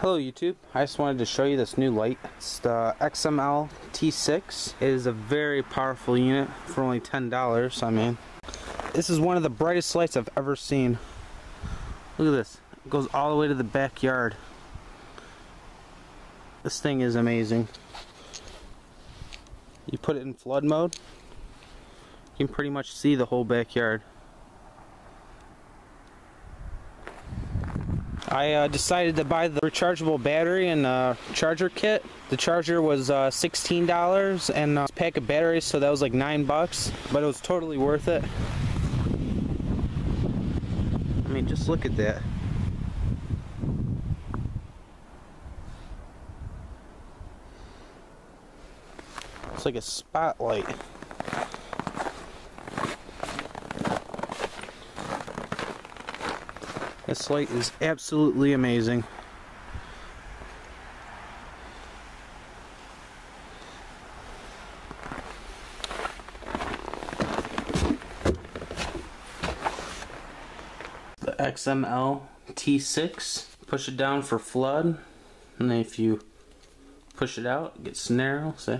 Hello YouTube, I just wanted to show you this new light. It's the XML T6. It is a very powerful unit for only $10. I mean, this is one of the brightest lights I've ever seen. Look at this. It goes all the way to the backyard. This thing is amazing. You put it in flood mode, you can pretty much see the whole backyard. I uh, decided to buy the rechargeable battery and uh, charger kit. The charger was uh, $16 and a pack of batteries, so that was like 9 bucks, but it was totally worth it. I mean, just look at that. It's like a spotlight. This light is absolutely amazing. The XML T6. Push it down for flood. And if you push it out, it gets narrow, see?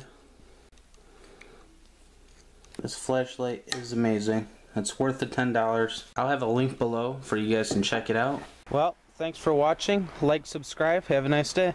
This flashlight is amazing. It's worth the $10. I'll have a link below for you guys can check it out. Well, thanks for watching. Like, subscribe. Have a nice day.